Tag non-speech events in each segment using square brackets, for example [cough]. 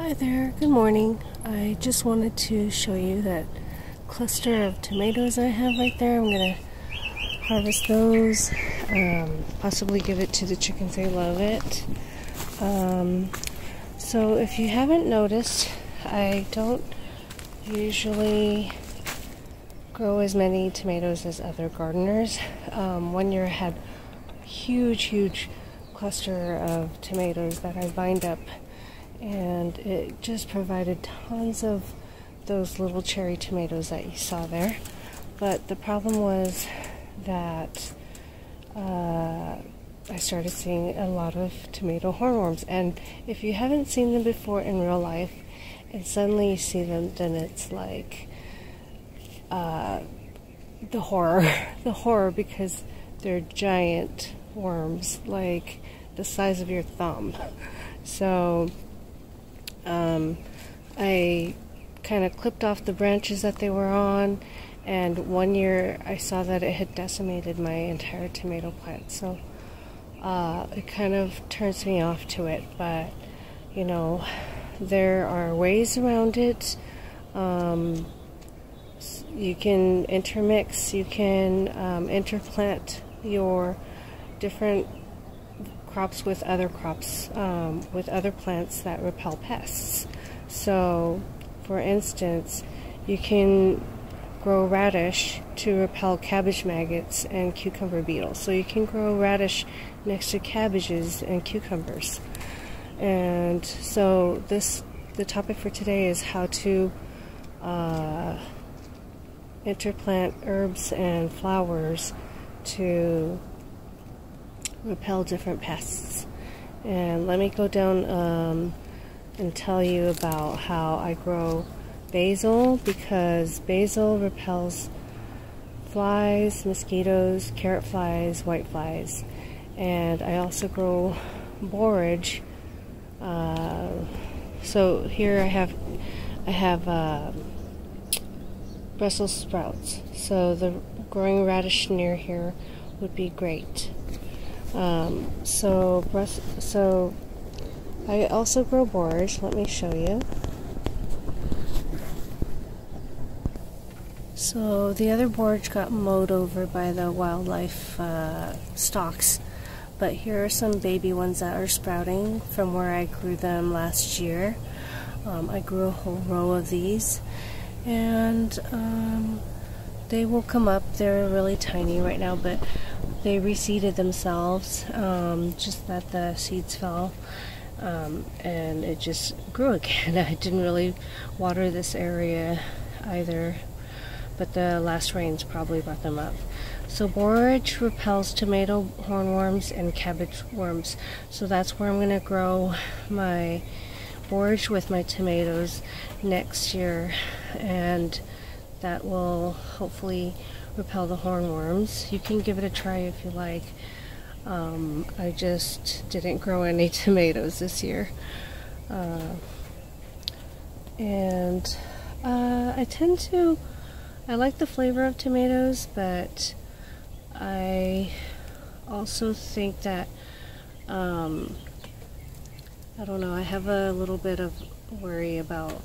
Hi there, good morning. I just wanted to show you that cluster of tomatoes I have right there. I'm going to harvest those, um, possibly give it to the chickens, they love it. Um, so if you haven't noticed, I don't usually grow as many tomatoes as other gardeners. Um, one year I had a huge, huge cluster of tomatoes that I vined up and it just provided tons of those little cherry tomatoes that you saw there. But the problem was that uh, I started seeing a lot of tomato hornworms, and if you haven't seen them before in real life, and suddenly you see them, then it's like uh, the horror, [laughs] the horror because they're giant worms, like the size of your thumb. So um, I kind of clipped off the branches that they were on, and one year I saw that it had decimated my entire tomato plant. So uh, it kind of turns me off to it, but you know, there are ways around it. Um, you can intermix, you can um, interplant your different crops with other crops, um, with other plants that repel pests. So, for instance, you can grow radish to repel cabbage maggots and cucumber beetles. So you can grow radish next to cabbages and cucumbers. And so this the topic for today is how to uh, interplant herbs and flowers to repel different pests. And let me go down um, and tell you about how I grow basil because basil repels flies, mosquitoes, carrot flies, white flies. And I also grow borage. Uh, so here I have I have uh, Brussels sprouts. So the growing radish near here would be great. Um, so, so I also grow borage. Let me show you. So the other borage got mowed over by the wildlife uh, stalks, but here are some baby ones that are sprouting from where I grew them last year. Um, I grew a whole row of these, and um, they will come up. They're really tiny right now, but they reseeded themselves, um, just that the seeds fell. Um, and it just grew [laughs] again. I didn't really water this area either, but the last rains probably brought them up. So borage repels tomato hornworms and cabbage worms. So that's where I'm going to grow my borage with my tomatoes next year. And that will hopefully repel the hornworms. You can give it a try if you like. Um, I just didn't grow any [laughs] tomatoes this year. Uh, and uh, I tend to, I like the flavor of tomatoes, but I also think that, um, I don't know, I have a little bit of worry about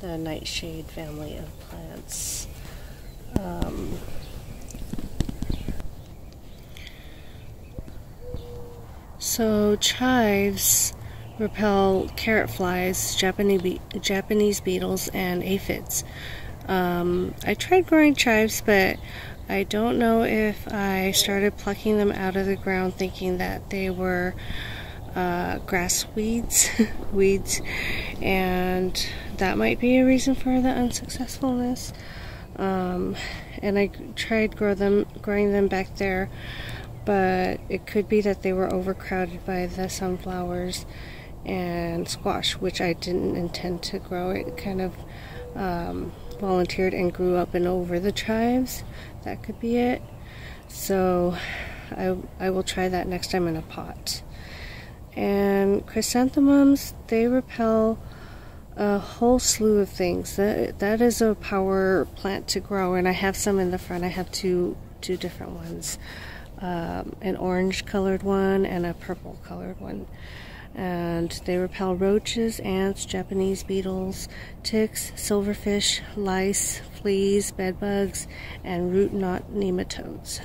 the nightshade family of plants. Um, So chives repel carrot flies, Japanese, be Japanese beetles, and aphids. Um, I tried growing chives, but I don't know if I started plucking them out of the ground thinking that they were uh, grass weeds, [laughs] weeds, and that might be a reason for the unsuccessfulness. Um, and I tried grow them, growing them back there but it could be that they were overcrowded by the sunflowers and squash, which I didn't intend to grow. It kind of um, volunteered and grew up and over the chives. That could be it. So I, I will try that next time in a pot. And chrysanthemums, they repel a whole slew of things. That that is a power plant to grow, and I have some in the front. I have two two different ones um, an orange colored one and a purple colored one. and they repel roaches, ants, Japanese beetles, ticks, silverfish, lice, fleas, bedbugs, and root knot nematodes.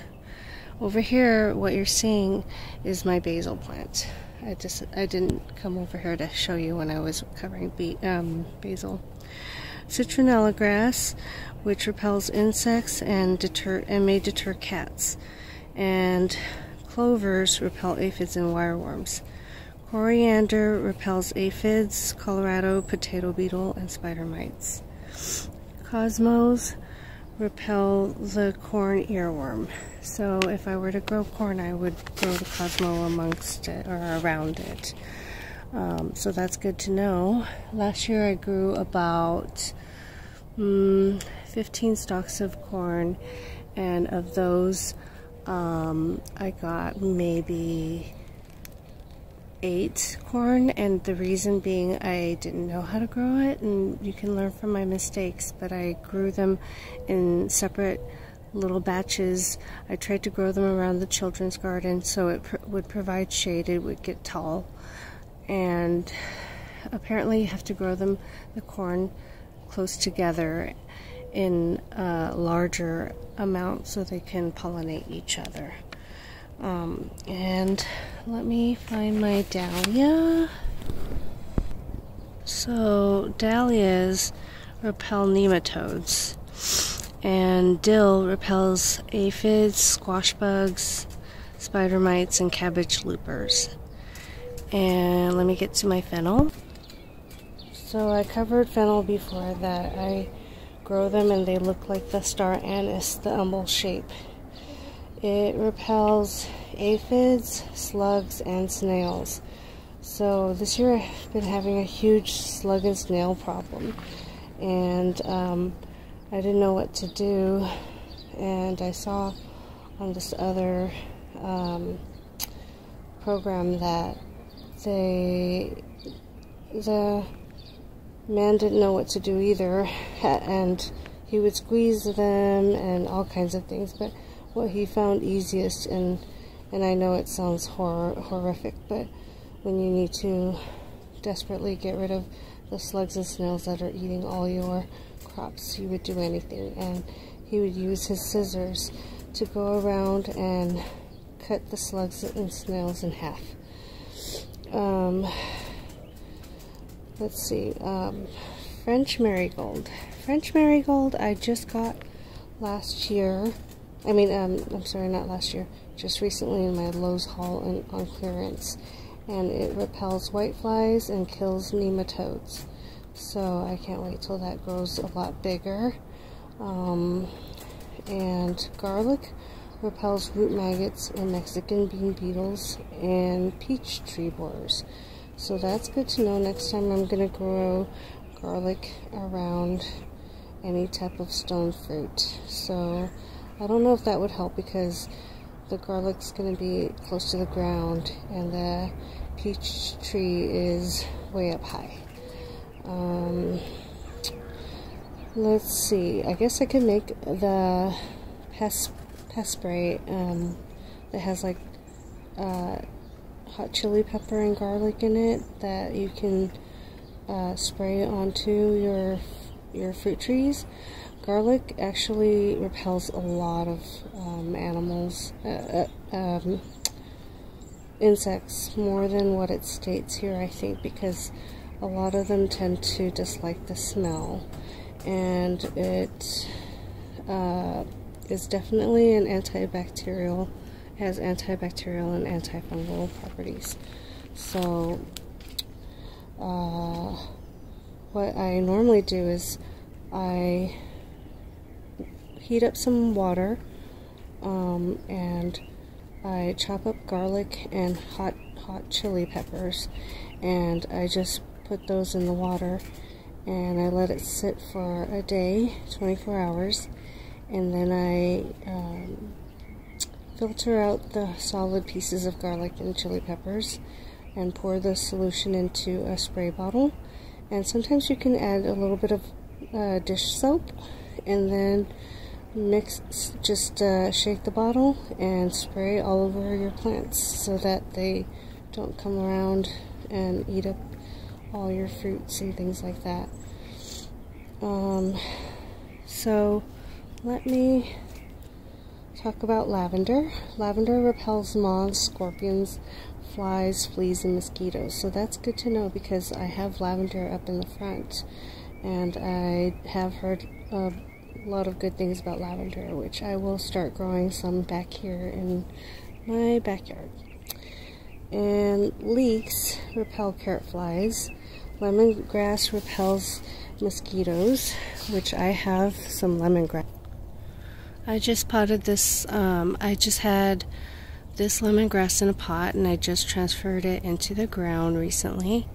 Over here, what you're seeing is my basil plant. I just I didn't come over here to show you when I was covering be, um, basil. Citronella grass, which repels insects and deter and may deter cats, and clovers repel aphids and wireworms. Coriander repels aphids, Colorado potato beetle, and spider mites. Cosmos repel the corn earworm. So if I were to grow corn, I would grow the Cosmo amongst it or around it. Um, so that's good to know. Last year I grew about mm, 15 stalks of corn, and of those, um, I got maybe eight corn and the reason being I didn't know how to grow it and you can learn from my mistakes but I grew them in separate little batches. I tried to grow them around the children's garden so it pr would provide shade it would get tall. And apparently you have to grow them the corn close together in a larger amount so they can pollinate each other um, and let me find my dahlia. So dahlias repel nematodes, and dill repels aphids, squash bugs, spider mites, and cabbage loopers. And let me get to my fennel. So I covered fennel before that. I grow them and they look like the star anise, the umbel shape. It repels aphids, slugs, and snails. So this year I've been having a huge slug and snail problem. And um, I didn't know what to do. And I saw on this other um, program that they, the man didn't know what to do either. And he would squeeze them and all kinds of things. But what he found easiest and and I know it sounds hor horrific but when you need to desperately get rid of the slugs and snails that are eating all your crops he would do anything and he would use his scissors to go around and cut the slugs and snails in half um, let's see um, French marigold French marigold I just got last year I mean, um, I'm sorry, not last year, just recently in my Lowe's haul and on clearance. And it repels whiteflies and kills nematodes. So I can't wait till that grows a lot bigger. Um, and garlic repels root maggots and Mexican bean beetles and peach tree borers. So that's good to know. Next time I'm going to grow garlic around any type of stone fruit. So I don't know if that would help because the garlic's going to be close to the ground and the peach tree is way up high. Um, let's see. I guess I could make the pest, pest spray um, that has like uh, hot chili pepper and garlic in it that you can uh, spray onto your your fruit trees. Garlic actually repels a lot of um, animals, uh, uh, um, insects, more than what it states here, I think, because a lot of them tend to dislike the smell. And it uh, is definitely an antibacterial, has antibacterial and antifungal properties. So, uh, what I normally do is I heat up some water um, and I chop up garlic and hot hot chili peppers and I just put those in the water and I let it sit for a day 24 hours and then I um, filter out the solid pieces of garlic and chili peppers and pour the solution into a spray bottle and sometimes you can add a little bit of uh, dish soap and then mix just uh, shake the bottle and spray all over your plants so that they don't come around and eat up all your fruits and things like that. Um, so let me talk about lavender. Lavender repels moths, scorpions, flies, fleas, and mosquitoes. So that's good to know because I have lavender up in the front and I have heard a lot of good things about lavender, which I will start growing some back here in my backyard. And leeks repel carrot flies. Lemongrass repels mosquitoes, which I have some lemongrass. I just potted this, um, I just had this lemongrass in a pot and I just transferred it into the ground recently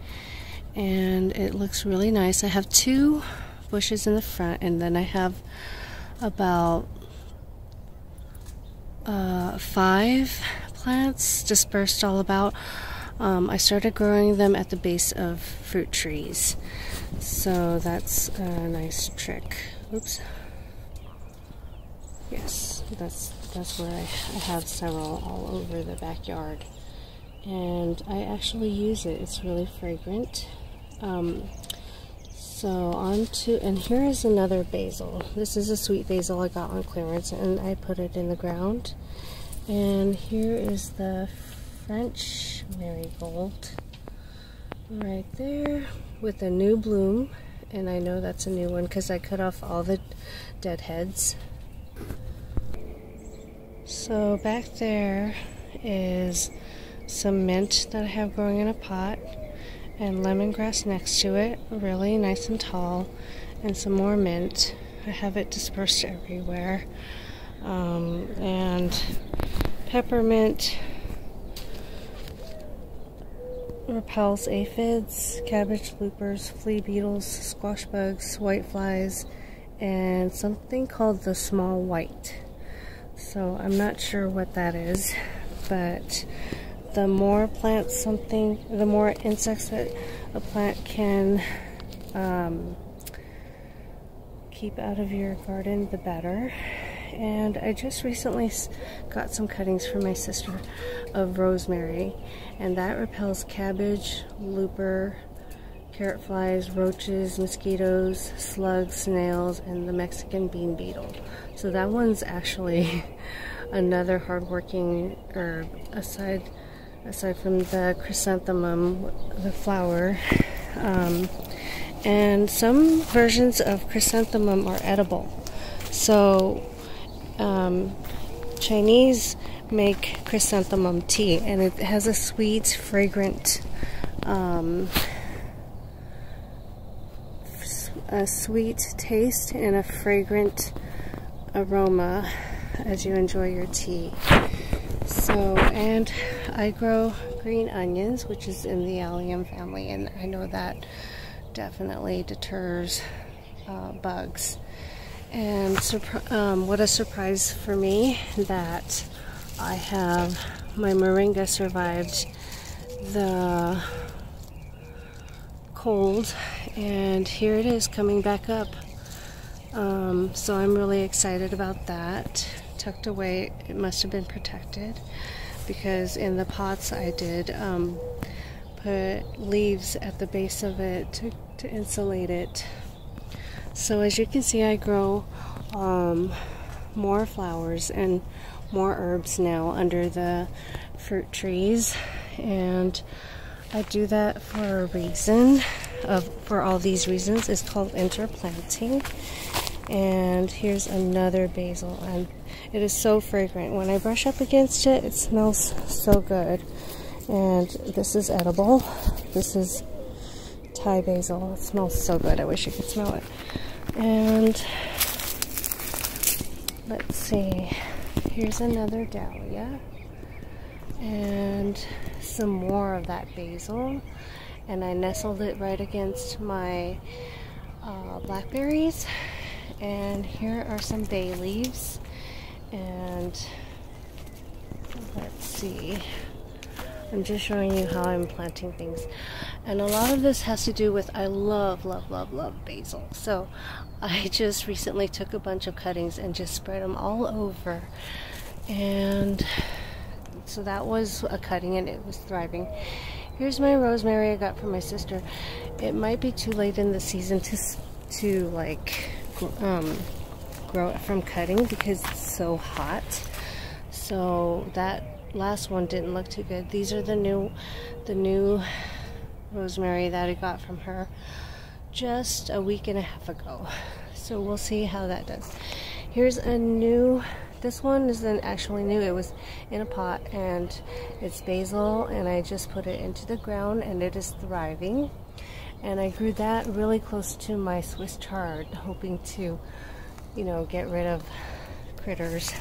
and it looks really nice. I have two bushes in the front and then I have about uh, five plants dispersed all about. Um, I started growing them at the base of fruit trees so that's a nice trick. Oops. Yes, that's that's where I, I have several all over the backyard and I actually use it. It's really fragrant um, so on to, and here is another basil. This is a sweet basil I got on clearance and I put it in the ground. And here is the French marigold right there with a new bloom. And I know that's a new one because I cut off all the dead heads. So back there is some mint that I have growing in a pot and lemongrass next to it, really nice and tall, and some more mint. I have it dispersed everywhere. Um, and peppermint repels aphids, cabbage loopers, flea beetles, squash bugs, white flies, and something called the small white. So I'm not sure what that is, but the more plants something, the more insects that a plant can um, keep out of your garden, the better. And I just recently got some cuttings from my sister of rosemary, and that repels cabbage, looper, carrot flies, roaches, mosquitoes, slugs, snails, and the Mexican bean beetle. So that one's actually [laughs] another hardworking herb aside aside from the chrysanthemum, the flower. Um, and some versions of chrysanthemum are edible. So, um, Chinese make chrysanthemum tea, and it has a sweet, fragrant, um, a sweet taste and a fragrant aroma as you enjoy your tea. So, and I grow green onions, which is in the allium family, and I know that definitely deters uh, bugs. And um, what a surprise for me that I have my moringa survived the cold, and here it is coming back up. Um, so I'm really excited about that. Tucked away, it must have been protected because in the pots I did um, put leaves at the base of it to, to insulate it. So as you can see I grow um, more flowers and more herbs now under the fruit trees and I do that for a reason of for all these reasons. It's called interplanting. And here's another basil and it is so fragrant. When I brush up against it it smells so good. And this is edible. This is Thai basil. It smells so good. I wish you could smell it. And let's see. Here's another dahlia and some more of that basil. And I nestled it right against my uh, blackberries. And here are some bay leaves. And let's see. I'm just showing you how I'm planting things. And a lot of this has to do with I love love love love basil. So I [laughs] just recently took a bunch of cuttings and just spread them all over. And so that was a cutting and it was thriving Here's my rosemary I got from my sister. It might be too late in the season to to like um, grow it from cutting because it's so hot. So that last one didn't look too good. These are the new the new rosemary that I got from her just a week and a half ago. So we'll see how that does. Here's a new this one isn't actually new. It was in a pot and it's basil and I just put it into the ground and it is thriving. And I grew that really close to my Swiss chard, hoping to, you know, get rid of critters.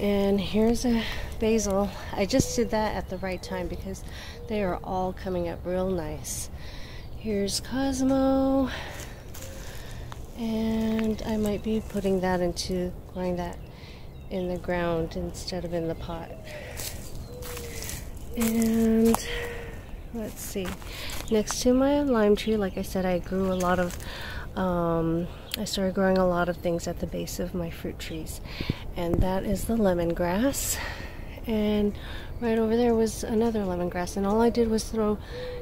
And here's a basil. I just did that at the right time because they are all coming up real nice. Here's Cosmo. And I might be putting that into growing that in the ground instead of in the pot. And let's see. Next to my lime tree, like I said, I grew a lot of, um, I started growing a lot of things at the base of my fruit trees. And that is the lemongrass. And right over there was another lemongrass. And all I did was throw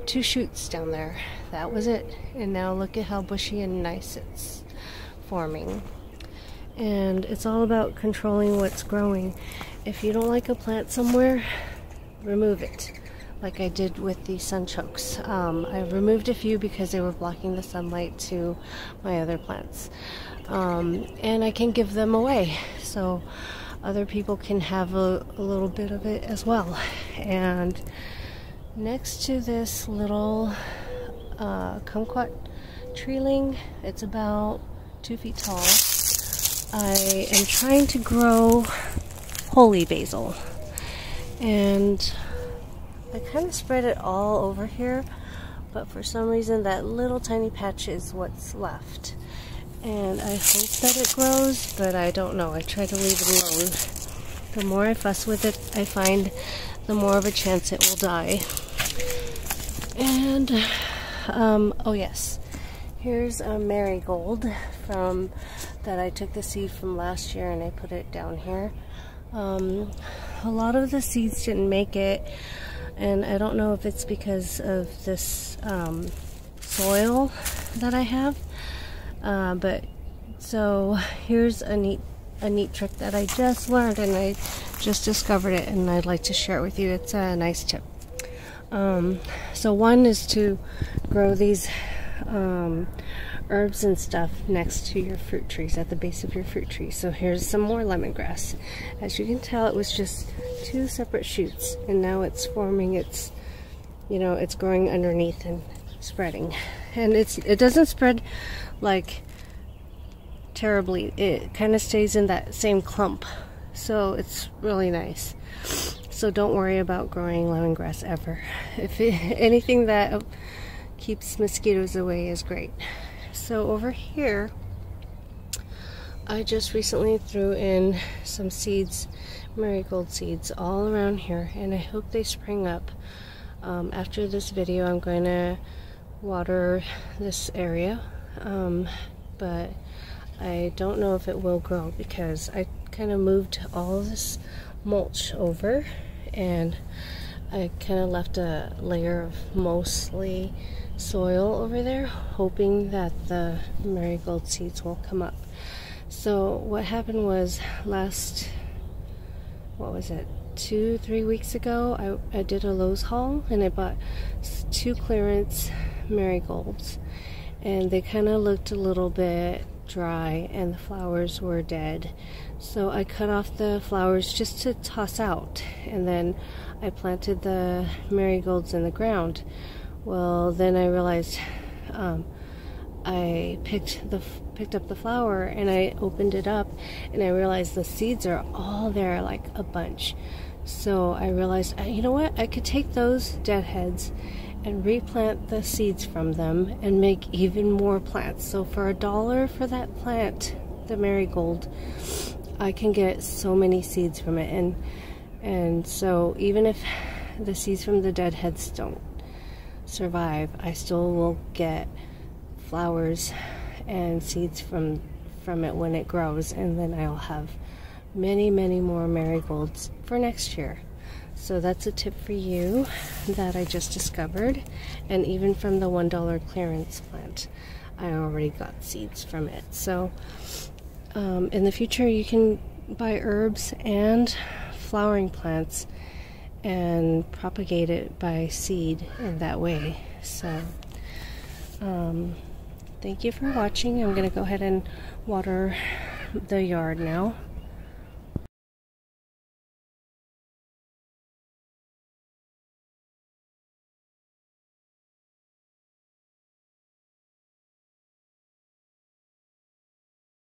two shoots down there. That was it. And now look at how bushy and nice it's forming and it's all about controlling what's growing. If you don't like a plant somewhere, remove it, like I did with the sunchokes. Um, I removed a few because they were blocking the sunlight to my other plants. Um, and I can give them away, so other people can have a, a little bit of it as well. And next to this little uh, kumquat treeling, it's about two feet tall. I am trying to grow holy basil. And I kind of spread it all over here, but for some reason that little tiny patch is what's left. And I hope that it grows, but I don't know. I try to leave it alone. The more I fuss with it, I find the more of a chance it will die. And, um, oh yes, here's a marigold from that I took the seed from last year and I put it down here. Um, a lot of the seeds didn't make it and I don't know if it's because of this um, soil that I have. Uh, but so here's a neat a neat trick that I just learned and I just discovered it and I'd like to share it with you. It's a nice tip. Um, so one is to grow these um, herbs and stuff next to your fruit trees, at the base of your fruit tree. So here's some more lemongrass. As you can tell, it was just two separate shoots, and now it's forming its, you know, it's growing underneath and spreading. And it's it doesn't spread like terribly. It kind of stays in that same clump. So it's really nice. So don't worry about growing lemongrass ever. If it, [laughs] anything that keeps mosquitoes away is great. So over here, I just recently threw in some seeds, marigold seeds, all around here, and I hope they spring up. Um, after this video, I'm going to water this area, um, but I don't know if it will grow because I kind of moved all this mulch over and I kind of left a layer of mostly soil over there, hoping that the marigold seeds will come up. So what happened was last, what was it, two, three weeks ago, I, I did a Lowe's haul and I bought two clearance marigolds. And they kind of looked a little bit dry and the flowers were dead. So I cut off the flowers just to toss out. And then I planted the marigolds in the ground. Well, then I realized um, I picked the picked up the flower and I opened it up and I realized the seeds are all there like a bunch. So I realized, uh, you know what? I could take those dead heads and replant the seeds from them and make even more plants. So for a dollar for that plant, the marigold, I can get so many seeds from it. And and so even if the seeds from the dead heads don't survive, I still will get flowers and seeds from from it when it grows and then I'll have many many more marigolds for next year. So that's a tip for you that I just discovered. And even from the $1 clearance plant, I already got seeds from it. So um, in the future, you can buy herbs and flowering plants and propagate it by seed in that way. So um, thank you for watching. I'm going to go ahead and water the yard now.